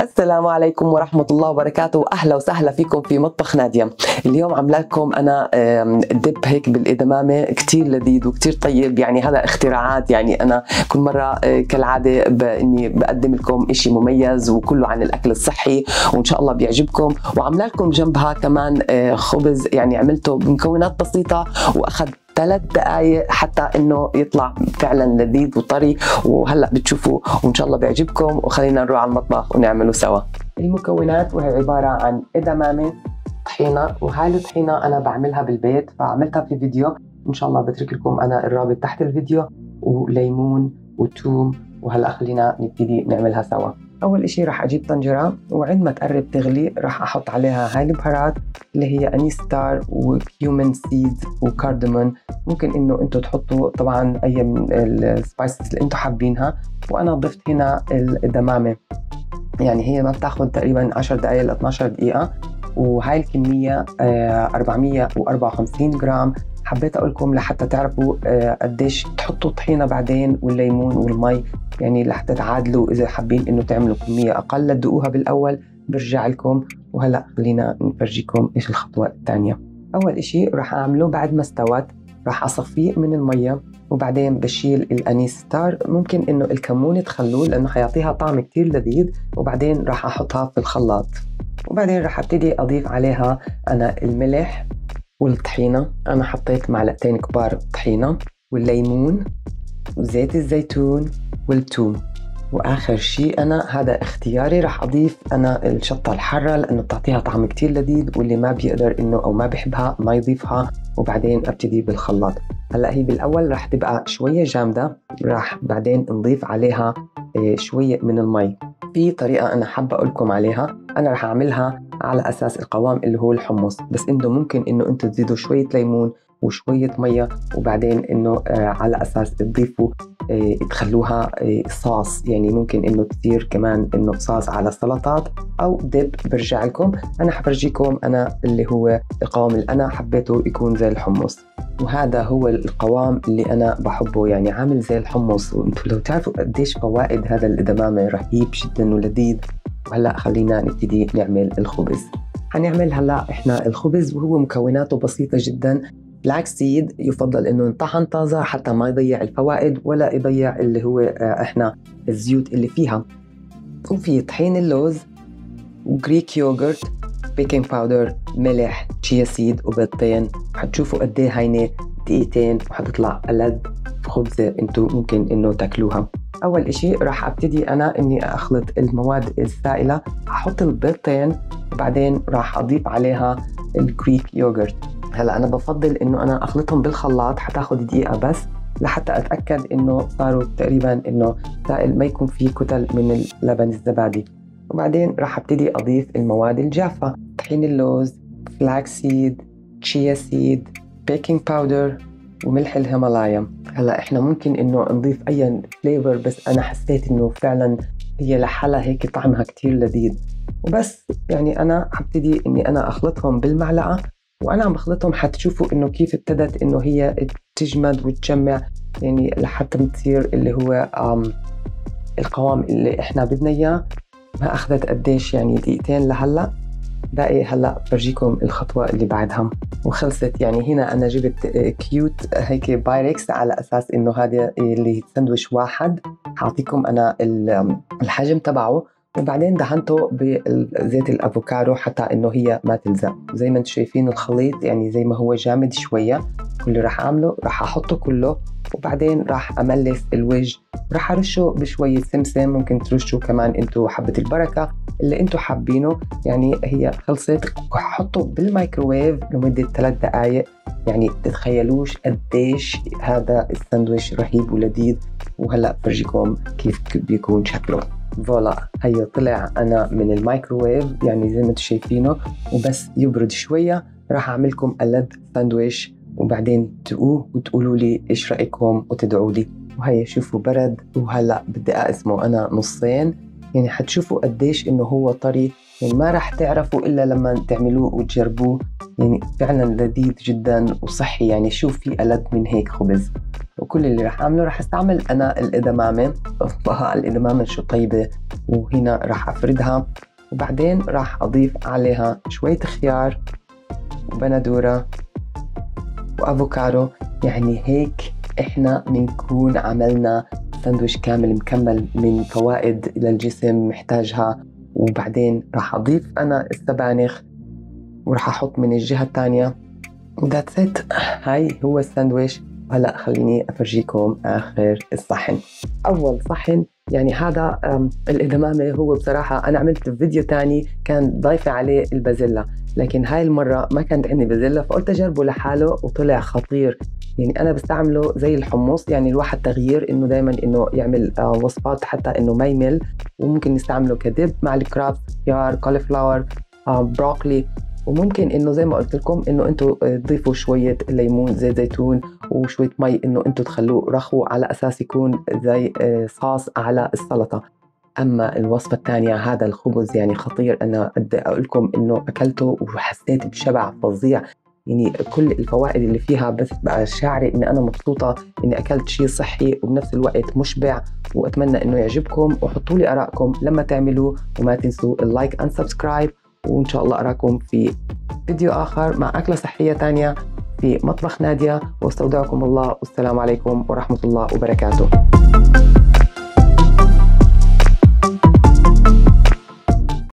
السلام عليكم ورحمة الله وبركاته. أهلا وسهلا فيكم في مطبخ نادية. اليوم عامله لكم أنا دب هيك بالإدمامة كتير لذيذ وكتير طيب. يعني هذا اختراعات يعني أنا كل مرة آه، كالعادة بإني بقدم لكم إشي مميز وكله عن الأكل الصحي وإن شاء الله بيعجبكم. وعامله لكم جنبها كمان آه، خبز يعني عملته بمكونات بسيطة وأخذ ثلاث دقائق حتى إنه يطلع فعلا لذيذ وطري. وهلأ بتشوفوا وإن شاء الله بيعجبكم. وخلينا نروح على المطبخ ونعمله سوا. المكونات وهي عبارة عن ادمامه طحينة. وهاي الطحينة أنا بعملها بالبيت فعملتها في فيديو. إن شاء الله بترك لكم أنا الرابط تحت الفيديو. وليمون وتوم. وهلأ خلينا نبتدي نعملها سوا. أول إشي راح أجيب طنجرة وعند ما تقرب تغلي راح أحط عليها هاي البهارات اللي هي اني ستار وكيومن سيد وكاردمون ممكن إنه أنتم تحطوا طبعا أي من ال spices اللي أنتم حابينها. وأنا ضفت هنا ال edamame. يعني هي ما بتاخذ تقريبا 10 دقائق ل 12 دقيقة. وهاي الكمية 454 آه، جرام. حبيت أقول لكم لحتى تعرفوا آه، قديش تحطوا طحينة بعدين والليمون والمي يعني لحتى تعادلوا إذا حابين إنه تعملوا كمية أقل. لتدوقوها بالأول برجع لكم. وهلأ خلينا نفرجيكم إيش الخطوة الثانية أول إشي راح أعمله بعد ما استوت راح أصفيه من المية وبعدين بشيل الأنيس ستار. ممكن إنه الكمون تخلوه لأنه حيعطيها طعم كتير لذيذ. وبعدين راح أحطها في الخلاط. وبعدين راح أبتدي أضيف عليها أنا الملح. والطحينة. أنا حطيت معلقتين كبار طحينة والليمون وزيت الزيتون والثوم. وآخر شيء أنا هذا اختياري راح أضيف أنا الشطة الحارة لأنه بتعطيها طعم كتير لذيذ واللي ما بيقدر إنه أو ما بحبها ما يضيفها. وبعدين أبتدي بالخلاط. هلأ هي بالأول راح تبقى شوية جامدة. راح بعدين نضيف عليها آه، شوية من المي. في طريقة أنا حابة أقول لكم عليها. أنا راح أعملها على أساس القوام اللي هو الحمص. بس إنه ممكن إنه أنتم تزيدوا شوية ليمون وشوية مية وبعدين إنه آه، على أساس تضيفوا آه، تخلوها آه، صاص يعني ممكن إنه تصير كمان إنه صاص على سلطات أو دب. برجع لكم. أنا حفرجيكم أنا اللي هو القوام اللي أنا حبيته يكون زي الحمص. وهذا هو القوام اللي أنا بحبه. يعني عامل زي الحمص. وأنتم لو تعرفوا قديش فوائد هذا الادمامه رهيب جدا ولذيذ. وهلا خلينا نبتدي نعمل الخبز. حنعمل هلا إحنا الخبز وهو مكوناته بسيطة جدا. بلاكس سيد يفضل إنه ينطحن طازة حتى ما يضيع الفوائد ولا يضيع اللي هو آه، إحنا الزيوت اللي فيها. وفي طحين اللوز و Greek yogurt baking powder ملح chia seed وبيضتين. حتشوفوا قد إيه هينه دقيقتين وحتطلع ألذ خبزة انتو ممكن إنه تاكلوها. أول إشي راح أبتدي أنا إني أخلط المواد السائلة أحط البيضتين وبعدين راح أضيف عليها ال Greek yogurt هلأ أنا بفضل إنه أنا أخلطهم بالخلاط حتاخذ دقيقة بس لحتى أتأكد إنه صاروا تقريبا إنه سائل ما يكون في كتل من اللبن الزبادي. وبعدين راح أبتدي أضيف المواد الجافة طحين اللوز flax seed chia seed baking powder وملح الهيمالايا. هلا إحنا ممكن إنه نضيف أي flavor بس أنا حسيت إنه فعلا هي لحالها هيك طعمها كتير لذيذ. وبس يعني أنا حبتدي إني أنا أخلطهم بالمعلقة وأنا عم بخلطهم حتشوفوا إنه كيف ابتدت إنه هي تجمد وتجمع يعني لحتى بتصير اللي هو القوام اللي إحنا بدنا إياه. ما أخذت قديش يعني دقيقتين لهلأ. باقي هلا برجيكم الخطوة اللي بعدها. وخلصت يعني هنا أنا جبت cute هيك بايركس على أساس إنه هذا اللي سندويش واحد. حاعطيكم أنا الحجم تبعه. وبعدين دهنته بزيت الأفوكادو حتى إنه هي ما تلزق. زي ما أنتم شايفين الخليط يعني زي ما هو جامد شوية. كل اللي راح أعمله راح أحطه كله وبعدين راح أملس الوجه. راح أرشه بشويه سمسم ممكن ترشوا كمان أنتم حبة البركة اللي أنتم حابينه. يعني هي خلصت. وححطه بالميكروويف لمدة ثلاث دقائق يعني تتخيلوش قديش هذا الساندويش رهيب ولذيذ. وهلأ فرجيكم كيف بيكون شكله. voilà هي طلع أنا من الميكروويف. يعني زي ما أنتم شايفينه. وبس يبرد شوية. راح أعملكم ألذ ساندويش. وبعدين تقوه وتقولوا لي إيش رأيكم وتدعوا لي. وهي شوفوا برد وهلأ بدي أقسمه أنا نصين. يعني حتشوفوا قديش إنه هو طري. يعني ما راح تعرفوا إلا لما تعملوه وتجربوه. يعني فعلا لذيذ جدا وصحي. يعني شوف في ألذ من هيك خبز. وكل اللي راح أعمله راح أستعمل أنا الإدمامة. الإدمامة شو طيبة. وهنا راح أفردها. وبعدين راح أضيف عليها شوية خيار وبندورة. وأفوكادو. يعني هيك إحنا بنكون عملنا ساندويش كامل مكمل من فوائد للجسم محتاجها. وبعدين راح أضيف أنا السبانخ وراح أحط من الجهة الثانية وذاتس ات هاي هو الساندويش. وهلا خليني أفرجيكم آخر الصحن. أول صحن يعني هذا ال edamame هو بصراحة أنا عملت فيديو تاني كان ضايفة عليه البازيلا لكن هاي المرة ما كانت عندي بازيلا فقلت أجربه لحاله وطلع خطير. يعني أنا بستعمله زي الحمص يعني الواحد تغيير إنه دائما إنه يعمل آه، وصفات حتى إنه ما يمل وممكن نستعمله ك dip مع الكراب خيار cauliflower broccoli وممكن إنه زي ما قلت لكم إنه أنتم آه، تضيفوا شوية ليمون زيت زيتون وشوية مي إنه أنتم تخلوه رخو على أساس يكون زي آه، صاص على السلطة. أما الوصفة الثانية هذا الخبز يعني خطير. أنا بدي أقول لكم إنه أكلته وحسيت بشبع فظيع. يعني كل الفوائد اللي فيها بس بقى شاعرة إني أنا مبسوطة إني أكلت شيء صحي وبنفس الوقت مشبع. وأتمنى إنه يعجبكم. وحطوا لي آرائكم لما تعملوه. وما تنسوا ال like and subscribe وإن شاء الله أراكم في فيديو آخر مع أكلة صحية ثانية في مطبخ نادية. واستودعكم الله. والسلام عليكم ورحمة الله وبركاته.